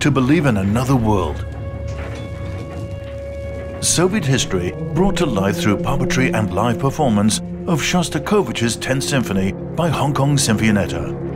to believe in another world. Soviet history brought to life through puppetry and live performance of Shostakovich's 10th Symphony by Hong Kong Sinfonietta.